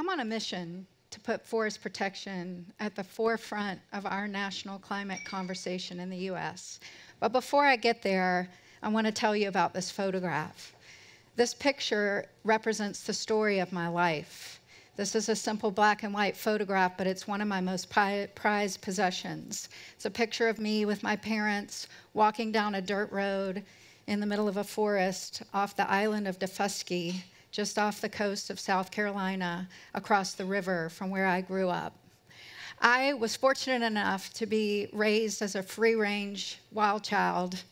I'm on a mission to put forest protection at the forefront of our national climate conversation in the US. But before I get there, I want to tell you about this photograph. This picture represents the story of my life. This is a simple black and white photograph, but it's one of my most prized possessions. It's a picture of me with my parents walking down a dirt road in the middle of a forest off the island of Daufuskie just off the coast of South Carolina, across the river from where I grew up. I was fortunate enough to be raised as a free range wild child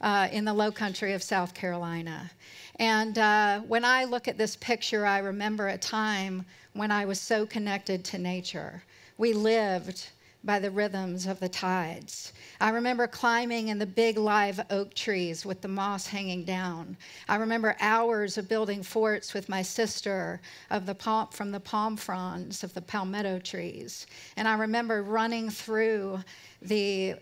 uh, in the low country of South Carolina. And uh, when I look at this picture, I remember a time when I was so connected to nature. We lived by the rhythms of the tides. I remember climbing in the big live oak trees with the moss hanging down. I remember hours of building forts with my sister of the palm, from the palm fronds of the palmetto trees. And I remember running through the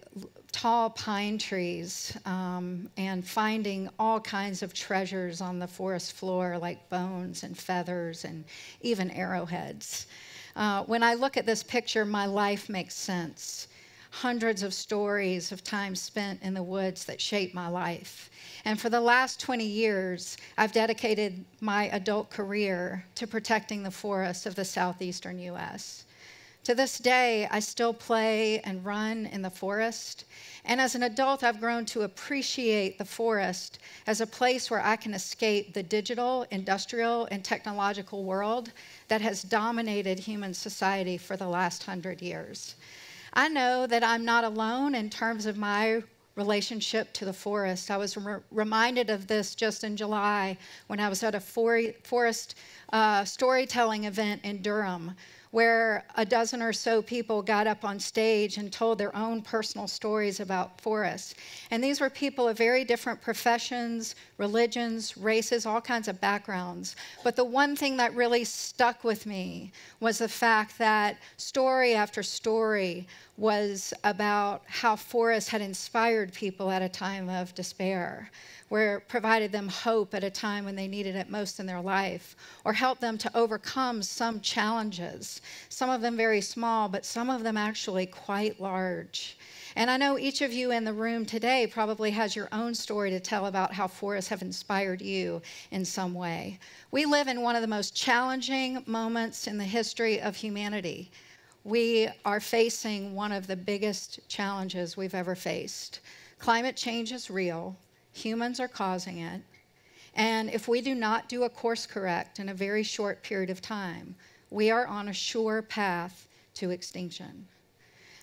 tall pine trees um, and finding all kinds of treasures on the forest floor, like bones and feathers and even arrowheads. Uh, when I look at this picture, my life makes sense. Hundreds of stories of time spent in the woods that shape my life. And for the last 20 years, I've dedicated my adult career to protecting the forests of the southeastern US. To this day, I still play and run in the forest. And as an adult, I've grown to appreciate the forest as a place where I can escape the digital, industrial, and technological world that has dominated human society for the last hundred years. I know that I'm not alone in terms of my relationship to the forest. I was re- reminded of this just in July when I was at a for- forest uh, storytelling event in Durham where a dozen or so people got up on stage and told their own personal stories about forests. And these were people of very different professions, religions, races, all kinds of backgrounds. But the one thing that really stuck with me was the fact that story after story was about how forests had inspired people at a time of despair where it provided them hope at a time when they needed it most in their life, or helped them to overcome some challenges, some of them very small, but some of them actually quite large. And I know each of you in the room today probably has your own story to tell about how forests have inspired you in some way. We live in one of the most challenging moments in the history of humanity. We are facing one of the biggest challenges we've ever faced. Climate change is real. Humans are causing it. And if we do not do a course correct in a very short period of time, we are on a sure path to extinction.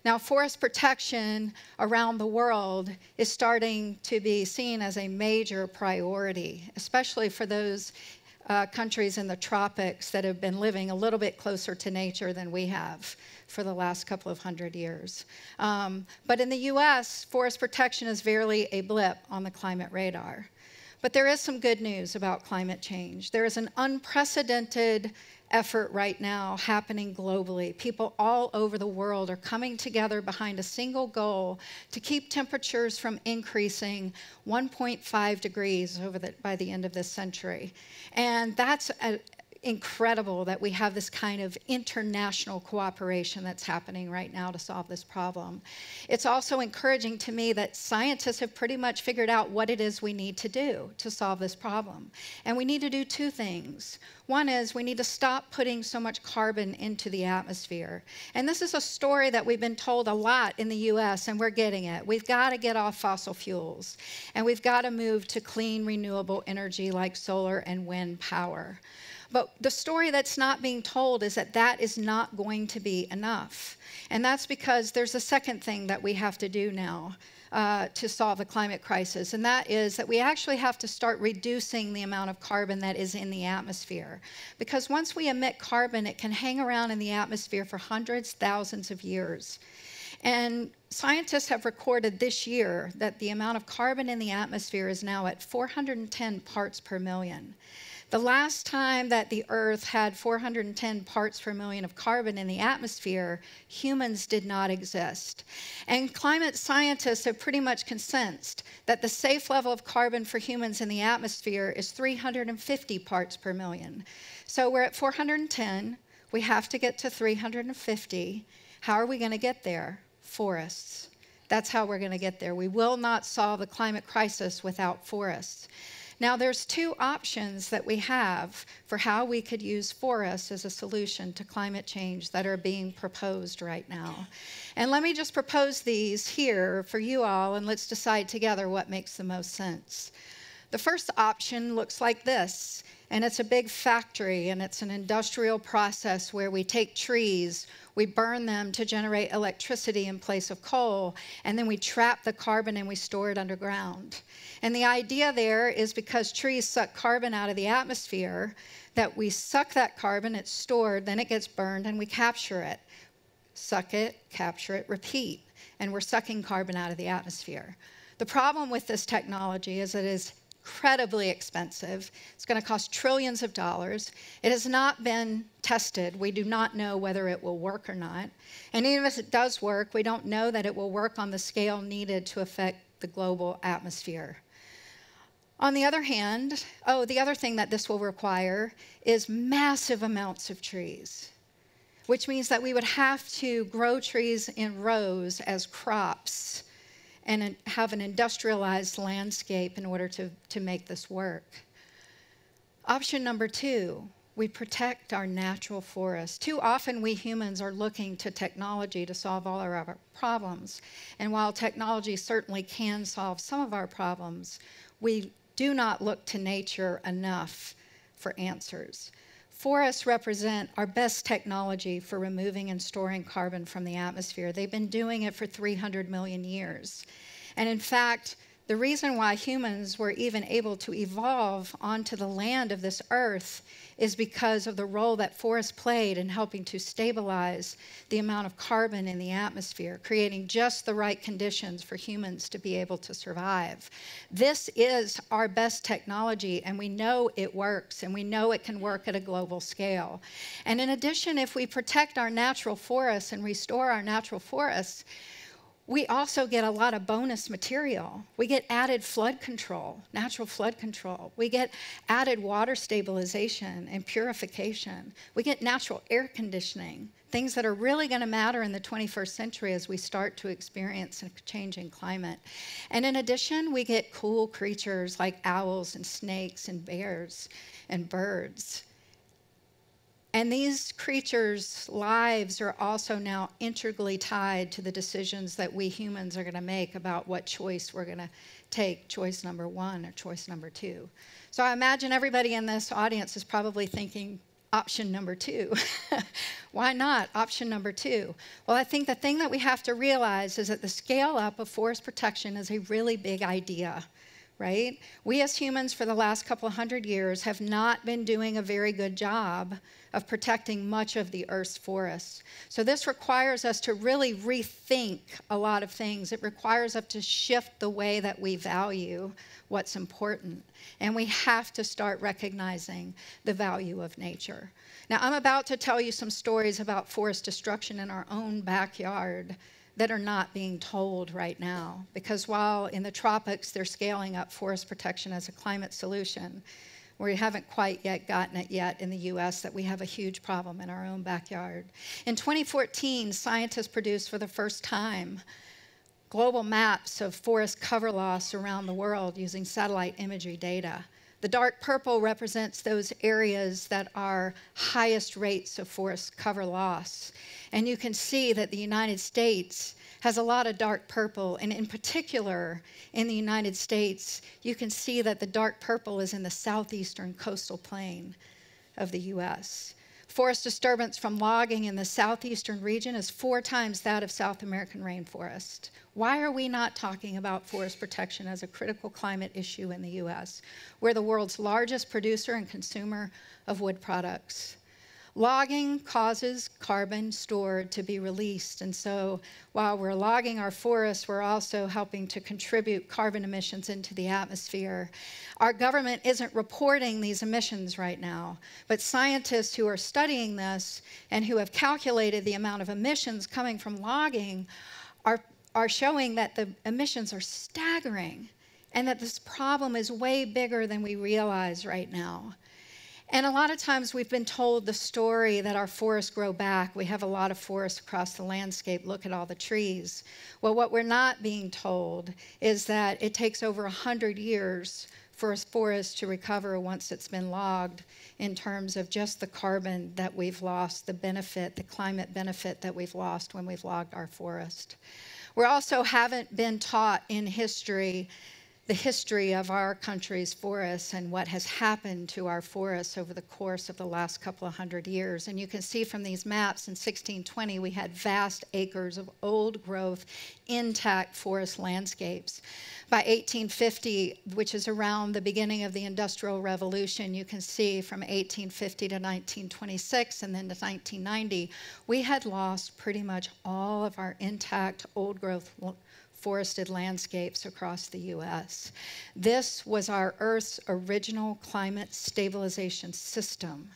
Now, forest protection around the world is starting to be seen as a major priority, especially for those uh, countries in the tropics that have been living a little bit closer to nature than we have for the last couple of hundred years. Um, but in the US, forest protection is barely a blip on the climate radar. But there is some good news about climate change. There is an unprecedented effort right now happening globally. People all over the world are coming together behind a single goal to keep temperatures from increasing 1.5 degrees over the, by the end of this century. And that's a, incredible that we have this kind of international cooperation that's happening right now to solve this problem. It's also encouraging to me that scientists have pretty much figured out what it is we need to do to solve this problem. And we need to do two things. One is we need to stop putting so much carbon into the atmosphere. And this is a story that we've been told a lot in the US, and we're getting it. We've got to get off fossil fuels, and we've got to move to clean, renewable energy like solar and wind power. But the story that's not being told is that that is not going to be enough. And that's because there's a second thing that we have to do now. Uh, to solve the climate crisis, and that is that we actually have to start reducing the amount of carbon that is in the atmosphere. Because once we emit carbon, it can hang around in the atmosphere for hundreds, thousands of years. And scientists have recorded this year that the amount of carbon in the atmosphere is now at 410 parts per million. The last time that the Earth had 410 parts per million of carbon in the atmosphere, humans did not exist. And climate scientists have pretty much consensus that the safe level of carbon for humans in the atmosphere is 350 parts per million. So we're at 410. We have to get to 350. How are we going to get there? Forests. That's how we're going to get there. We will not solve the climate crisis without forests. Now, there's two options that we have for how we could use forests as a solution to climate change that are being proposed right now. And let me just propose these here for you all, and let's decide together what makes the most sense. The first option looks like this, and it's a big factory, and it's an industrial process where we take trees, we burn them to generate electricity in place of coal, and then we trap the carbon and we store it underground. And the idea there is because trees suck carbon out of the atmosphere, that we suck that carbon, it's stored, then it gets burned, and we capture it. Suck it, capture it, repeat. And we're sucking carbon out of the atmosphere. The problem with this technology is it is incredibly expensive. It's going to cost trillions of dollars. It has not been tested. We do not know whether it will work or not. And even if it does work, we don't know that it will work on the scale needed to affect the global atmosphere. On the other hand, oh, the other thing that this will require is massive amounts of trees, which means that we would have to grow trees in rows as crops and have an industrialized landscape in order to, to make this work. Option number two, we protect our natural forests. Too often, we humans are looking to technology to solve all our problems. And while technology certainly can solve some of our problems, we do not look to nature enough for answers. Forests represent our best technology for removing and storing carbon from the atmosphere. They've been doing it for 300 million years. And in fact, the reason why humans were even able to evolve onto the land of this earth is because of the role that forests played in helping to stabilize the amount of carbon in the atmosphere, creating just the right conditions for humans to be able to survive. This is our best technology, and we know it works, and we know it can work at a global scale. And in addition, if we protect our natural forests and restore our natural forests, we also get a lot of bonus material. We get added flood control, natural flood control. We get added water stabilization and purification. We get natural air conditioning, things that are really going to matter in the 21st century as we start to experience a changing climate. And in addition, we get cool creatures like owls and snakes and bears and birds. And these creatures' lives are also now integrally tied to the decisions that we humans are going to make about what choice we're going to take choice number one or choice number two. So I imagine everybody in this audience is probably thinking, option number two. Why not option number two? Well, I think the thing that we have to realize is that the scale up of forest protection is a really big idea right? We as humans for the last couple hundred years have not been doing a very good job of protecting much of the Earth's forests. So this requires us to really rethink a lot of things. It requires us to shift the way that we value what's important. And we have to start recognizing the value of nature. Now, I'm about to tell you some stories about forest destruction in our own backyard that are not being told right now. Because while in the tropics they're scaling up forest protection as a climate solution, we haven't quite yet gotten it yet in the US that we have a huge problem in our own backyard. In 2014, scientists produced for the first time global maps of forest cover loss around the world using satellite imagery data. The dark purple represents those areas that are highest rates of forest cover loss. And you can see that the United States has a lot of dark purple. And in particular, in the United States, you can see that the dark purple is in the southeastern coastal plain of the US. Forest disturbance from logging in the southeastern region is four times that of South American rainforest. Why are we not talking about forest protection as a critical climate issue in the US? We're the world's largest producer and consumer of wood products. Logging causes carbon stored to be released. And so while we're logging our forests, we're also helping to contribute carbon emissions into the atmosphere. Our government isn't reporting these emissions right now, but scientists who are studying this and who have calculated the amount of emissions coming from logging are, are showing that the emissions are staggering and that this problem is way bigger than we realize right now. And a lot of times we've been told the story that our forests grow back. We have a lot of forests across the landscape. Look at all the trees. Well, what we're not being told is that it takes over 100 years for a forest to recover once it's been logged in terms of just the carbon that we've lost, the benefit, the climate benefit that we've lost when we've logged our forest. We also haven't been taught in history the history of our country's forests and what has happened to our forests over the course of the last couple of hundred years. And you can see from these maps in 1620, we had vast acres of old growth, intact forest landscapes. By 1850, which is around the beginning of the Industrial Revolution, you can see from 1850 to 1926 and then to 1990, we had lost pretty much all of our intact old growth forested landscapes across the US. This was our Earth's original climate stabilization system.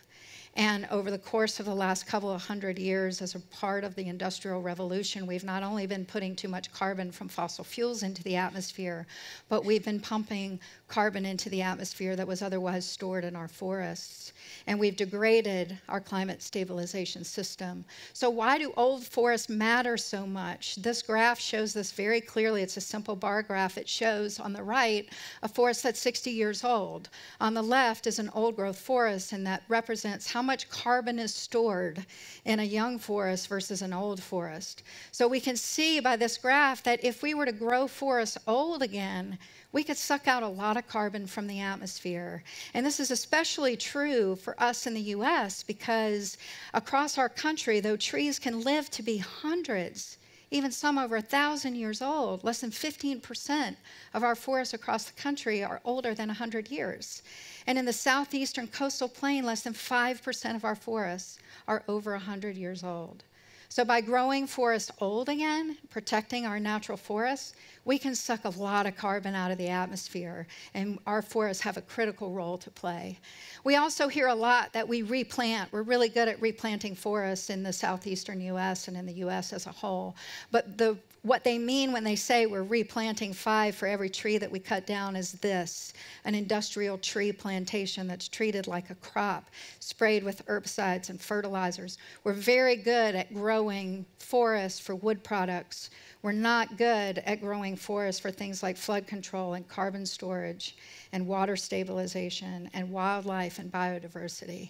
And over the course of the last couple of hundred years, as a part of the Industrial Revolution, we've not only been putting too much carbon from fossil fuels into the atmosphere, but we've been pumping carbon into the atmosphere that was otherwise stored in our forests. And we've degraded our climate stabilization system. So, why do old forests matter so much? This graph shows this very clearly. It's a simple bar graph. It shows on the right a forest that's 60 years old. On the left is an old growth forest, and that represents how much carbon is stored in a young forest versus an old forest. So we can see by this graph that if we were to grow forests old again, we could suck out a lot of carbon from the atmosphere. And this is especially true for us in the US because across our country, though trees can live to be hundreds, even some over a thousand years old. Less than 15% of our forests across the country are older than 100 years. And in the southeastern coastal plain, less than 5% of our forests are over 100 years old. So, by growing forests old again, protecting our natural forests, we can suck a lot of carbon out of the atmosphere, and our forests have a critical role to play. We also hear a lot that we replant. We're really good at replanting forests in the southeastern US and in the US as a whole. But the what they mean when they say we're replanting five for every tree that we cut down is this an industrial tree plantation that's treated like a crop, sprayed with herbicides and fertilizers. We're very good at growing forests for wood products. We're not good at growing forests for things like flood control and carbon storage and water stabilization and wildlife and biodiversity.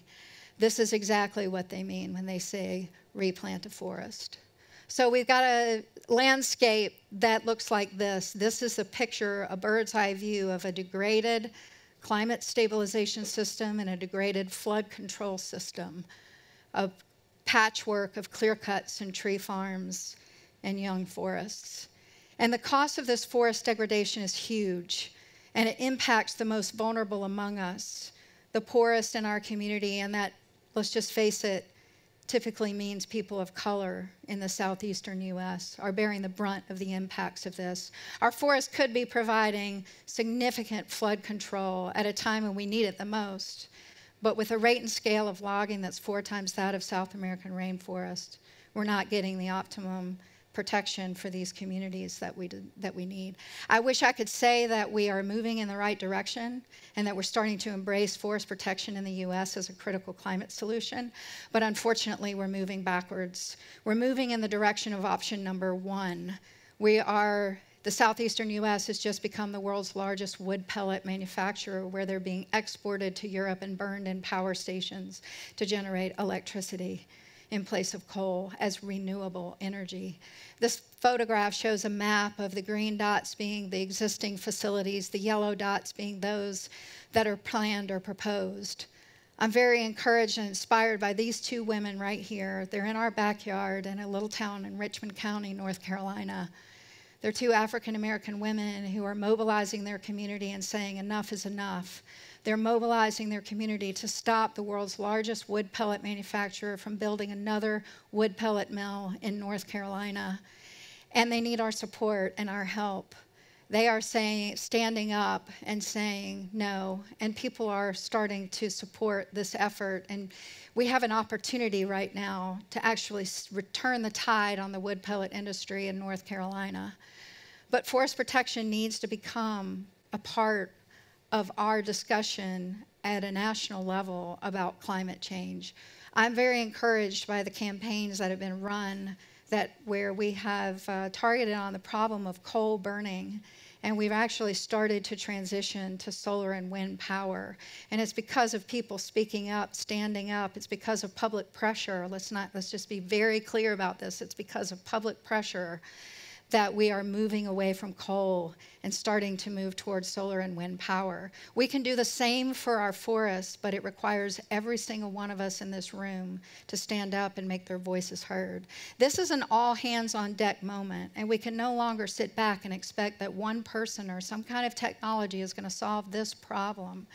This is exactly what they mean when they say replant a forest. So we've got a landscape that looks like this. This is a picture, a bird's eye view of a degraded climate stabilization system and a degraded flood control system, a patchwork of clear cuts and tree farms and young forests. And the cost of this forest degradation is huge, and it impacts the most vulnerable among us, the poorest in our community, and that, let's just face it, typically means people of color in the southeastern US are bearing the brunt of the impacts of this. Our forests could be providing significant flood control at a time when we need it the most, but with a rate and scale of logging that's four times that of South American rainforest, we're not getting the optimum protection for these communities that we, that we need. I wish I could say that we are moving in the right direction and that we're starting to embrace forest protection in the US as a critical climate solution, but unfortunately, we're moving backwards. We're moving in the direction of option number one. We are the southeastern US has just become the world's largest wood pellet manufacturer, where they're being exported to Europe and burned in power stations to generate electricity in place of coal as renewable energy. This photograph shows a map of the green dots being the existing facilities, the yellow dots being those that are planned or proposed. I'm very encouraged and inspired by these two women right here. They're in our backyard in a little town in Richmond County, North Carolina. They're two African American women who are mobilizing their community and saying, enough is enough. They're mobilizing their community to stop the world's largest wood pellet manufacturer from building another wood pellet mill in North Carolina. And they need our support and our help. They are saying, standing up and saying no, and people are starting to support this effort. And we have an opportunity right now to actually return the tide on the wood pellet industry in North Carolina. But forest protection needs to become a part of our discussion at a national level about climate change. I'm very encouraged by the campaigns that have been run that where we have uh, targeted on the problem of coal burning and we've actually started to transition to solar and wind power. And it's because of people speaking up standing up. It's because of public pressure. Let's not let's just be very clear about this. It's because of public pressure that we are moving away from coal and starting to move towards solar and wind power. We can do the same for our forests, but it requires every single one of us in this room to stand up and make their voices heard. This is an all hands on deck moment, and we can no longer sit back and expect that one person or some kind of technology is going to solve this problem.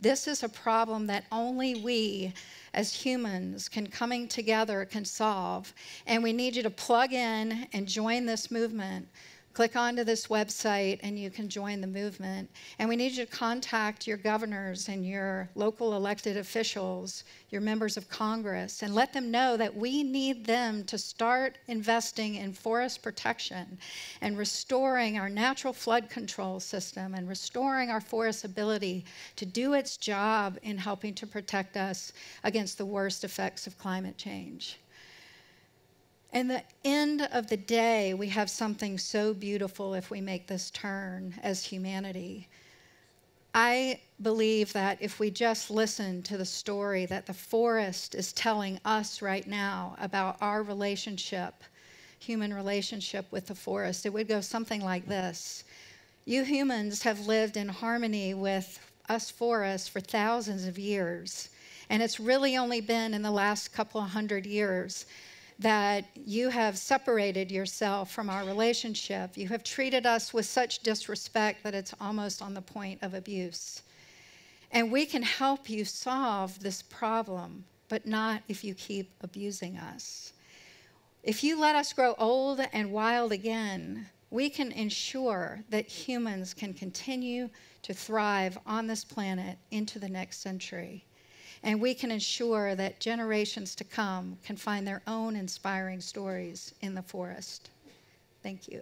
This is a problem that only we as humans can coming together can solve. And we need you to plug in and join this movement click onto this website and you can join the movement. And we need you to contact your governors and your local elected officials, your members of Congress, and let them know that we need them to start investing in forest protection and restoring our natural flood control system and restoring our forest's ability to do its job in helping to protect us against the worst effects of climate change. In the end of the day, we have something so beautiful if we make this turn as humanity. I believe that if we just listen to the story that the forest is telling us right now about our relationship, human relationship with the forest, it would go something like this You humans have lived in harmony with us forests for thousands of years. And it's really only been in the last couple of hundred years that you have separated yourself from our relationship. You have treated us with such disrespect that it's almost on the point of abuse. And we can help you solve this problem, but not if you keep abusing us. If you let us grow old and wild again, we can ensure that humans can continue to thrive on this planet into the next century and we can ensure that generations to come can find their own inspiring stories in the forest. Thank you.